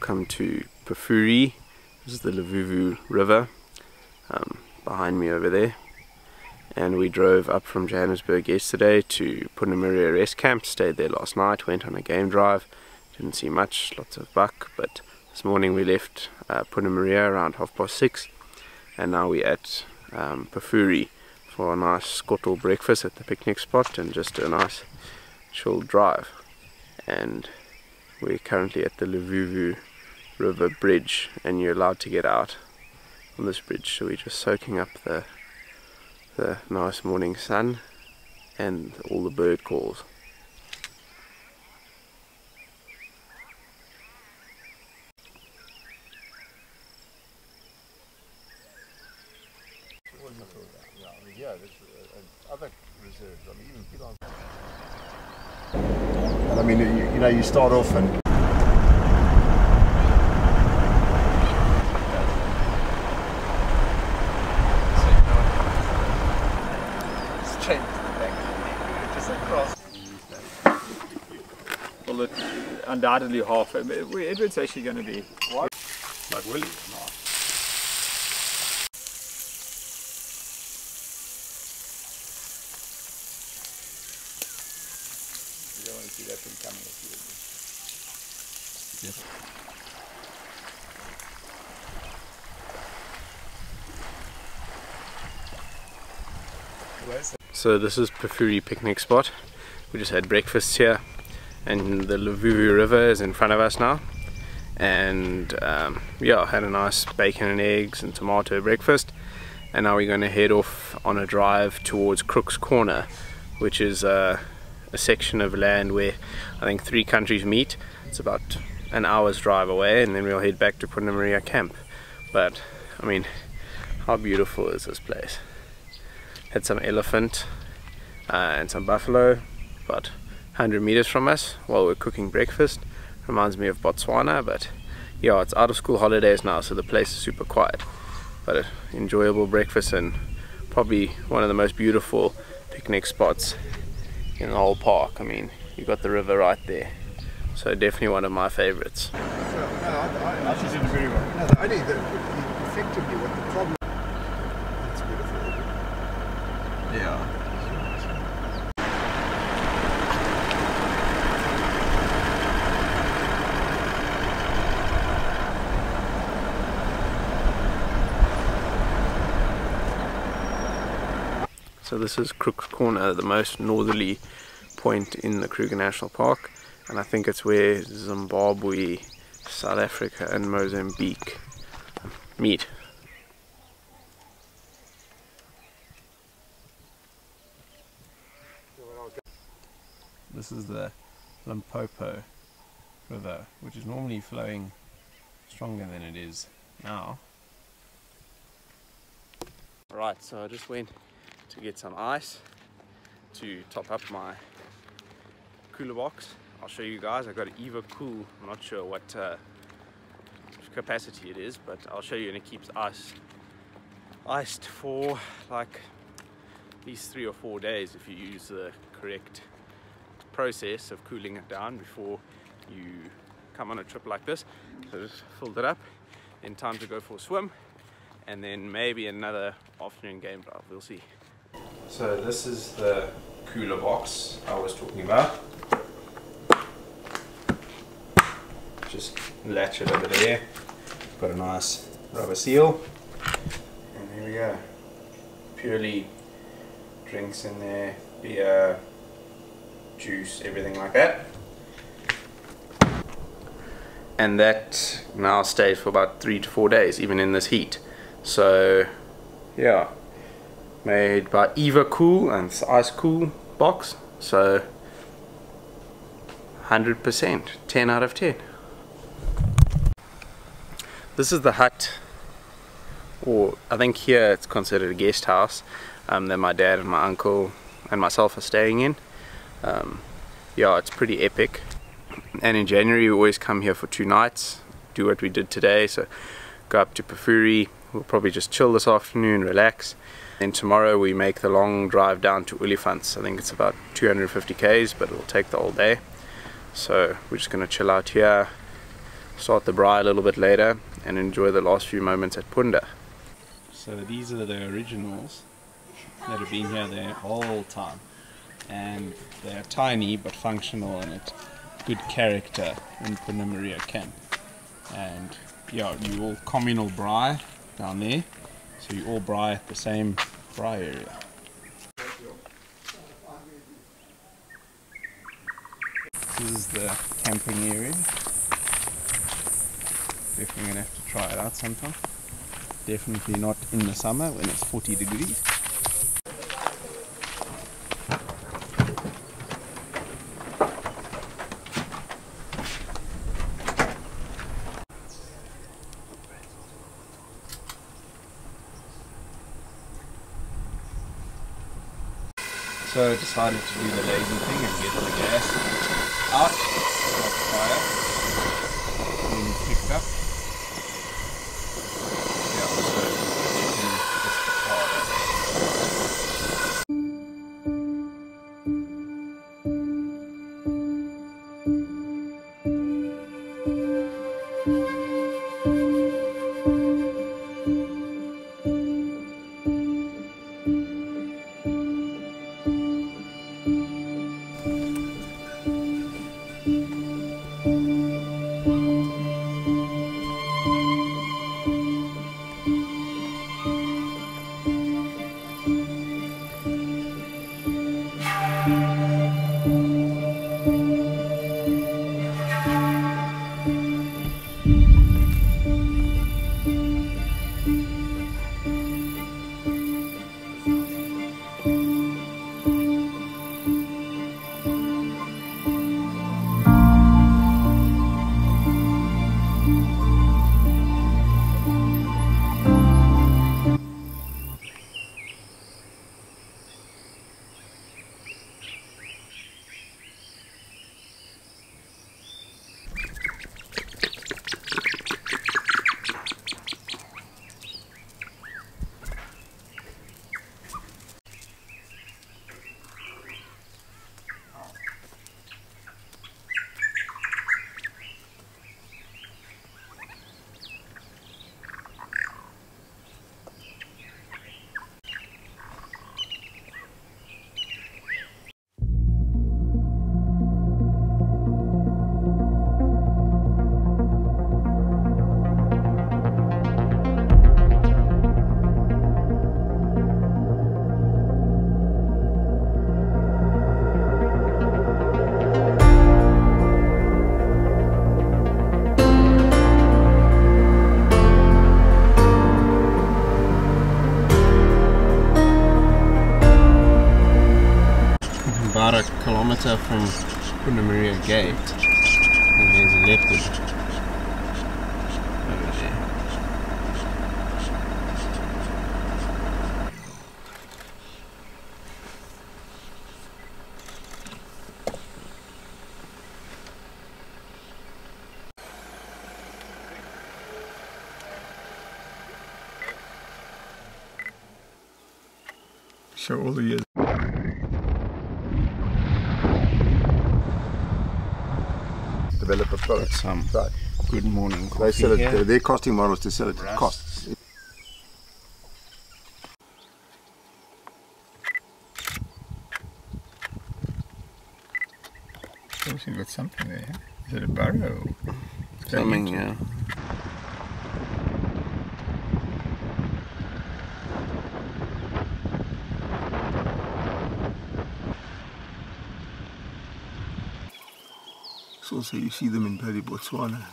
welcome to Pafuri. This is the Luvuvhu River um, behind me over there. And we drove up from Johannesburg yesterday to Punda Maria Rest Camp, stayed there last night, went on a game drive, didn't see much, lots of buck, but this morning we left uh, Punda Maria around half past six and now we're at um, Pafuri for a nice skottel breakfast at the picnic spot and just a nice chill drive and we're currently at the Luvuvhu River Bridge and you're allowed to get out on this bridge so we're just soaking up the the nice morning sun and all the bird calls. I mean, you, you know, you start off and Well, it, undoubtedly half. I mean, Edward's actually going to be. Like Willie? You don't want to see that thing coming at you. So this is Pafuri picnic spot. We just had breakfast here and the Luvuvhu River is in front of us now. And um, yeah, had a nice bacon and eggs and tomato breakfast. And now we're going to head off on a drive towards Crook's Corner, which is uh, a section of land where I think three countries meet. It's about an hour's drive away and then we'll head back to Punda Maria camp. But I mean, how beautiful is this place? Had some elephant uh, and some buffalo, about 100 meters from us while we're cooking breakfast. Reminds me of Botswana, but yeah, it's out of school holidays now, so the place is super quiet. But an enjoyable breakfast and probably one of the most beautiful picnic spots in the whole park. I mean, you've got the river right there. So definitely one of my favorites. No, I, I, I she did very well. No, the only the, the, effectively what the problem. That's beautiful. Yeah. So this is Crook's Corner, the most northerly point in the Kruger National Park and I think it's where Zimbabwe, South Africa and Mozambique meet. This is the Limpopo River, which is normally flowing stronger than it is now. Right, so I just went to get some ice to top up my cooler box. I'll show you guys. I got an Evakool. I'm not sure what uh, capacity it is, but I'll show you. And it keeps ice iced for like at least three or four days if you use the correct process of cooling it down before you come on a trip like this. So just filled it up. In time to go for a swim, and then maybe another afternoon game drive. We'll see. So this is the cooler box I was talking about. Just latch it over there. Got a nice rubber seal. And here we go. Purely drinks in there, beer, juice, everything like that. And that now stays for about three to four days, even in this heat. So, yeah made by Evakool and it's Ice Cool box. So 100% 10 out of 10 this is the hut or I think here it's considered a guest house um, that my dad and my uncle and myself are staying in. Um, yeah it's pretty epic. And in January we always come here for two nights do what we did today. So go up to Pafuri we'll probably just chill this afternoon relax then tomorrow we make the long drive down to Olifants. I think it's about 250 k's, but it'll take the whole day. So we're just going to chill out here, start the braai a little bit later and enjoy the last few moments at Punda. So these are the originals that have been here the whole time. And they're tiny but functional and it's good character in Punda Maria camp. And yeah, you all communal braai down there. So you all braai at the same braai area. This is the camping area. Definitely gonna have to try it out sometime. Definitely not in the summer when it's 40 degrees. Decided to do the lazy thing and get the gas out, start the fire, and pick it up. Kilometer from Punda Maria Gate. And there's a leopard there. All the years. Develop a product. Some Right. good morning They sell it. here. Their costing model is to sell it at Rust. cost. Obviously got something there. Is it a burrow? It's going Something, yeah. So also you see them in bloody Botswana.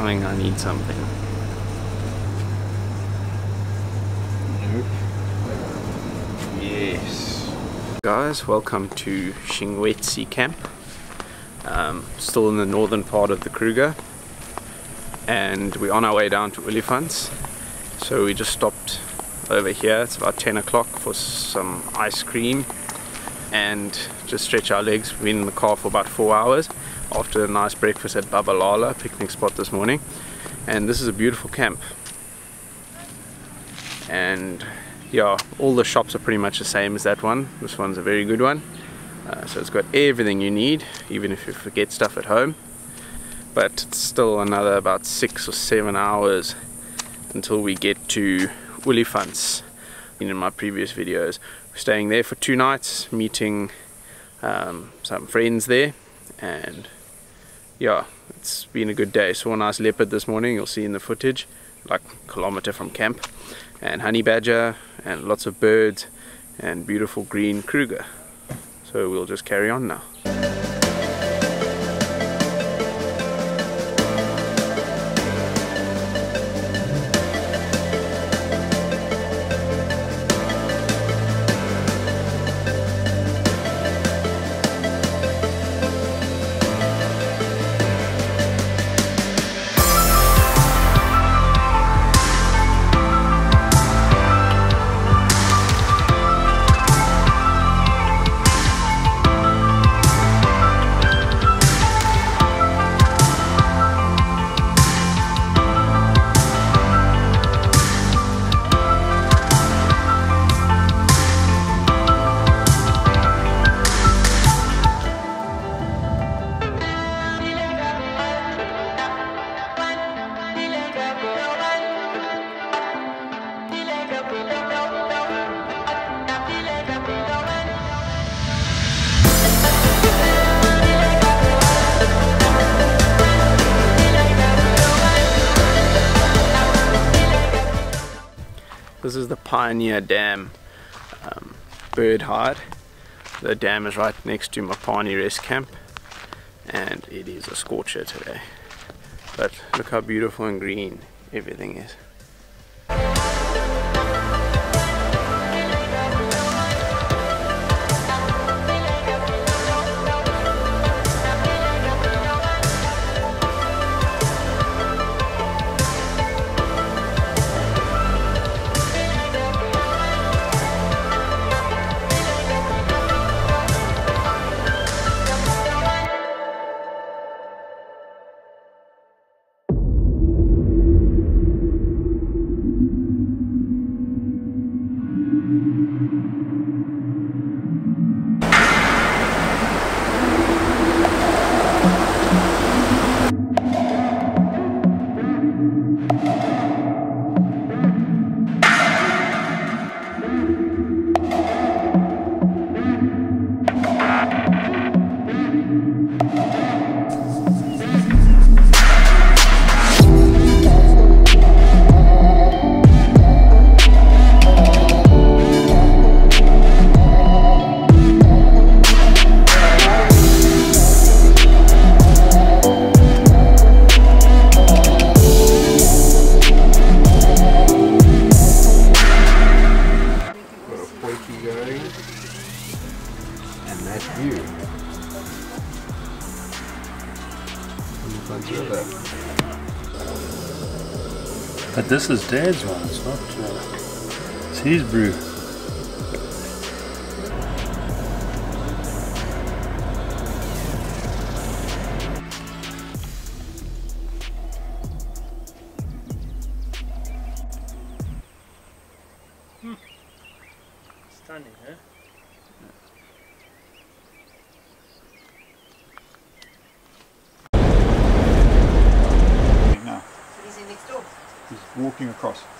I think I need something. Nope. Yes. Guys, welcome to Shingwedzi camp. Um, still in the northern part of the Kruger. and we're on our way down to Olifants. So we just stopped over here. It's about 10 o'clock for some ice cream and just stretch our legs. We've been in the car for about four hours after a nice breakfast at Babalala picnic spot this morning. And this is a beautiful camp. And yeah, all the shops are pretty much the same as that one. This one's a very good one. Uh, so it's got everything you need, even if you forget stuff at home. But it's still another about six or seven hours until we get to Olifants. In my previous videos, we're staying there for two nights, meeting um, some friends there, and yeah, it's been a good day. Saw a nice leopard this morning. You'll see in the footage, like kilometer from camp, and honey badger, and lots of birds, and beautiful green Kruger. So we'll just carry on now. This is the Pioneer Dam um, bird hide. The dam is right next to my Pioneer Rest Camp and it is a scorcher today. But look how beautiful and green everything is. This is Dad's one, it's not. Uh, it's his brew. Stunning, huh? Walking across.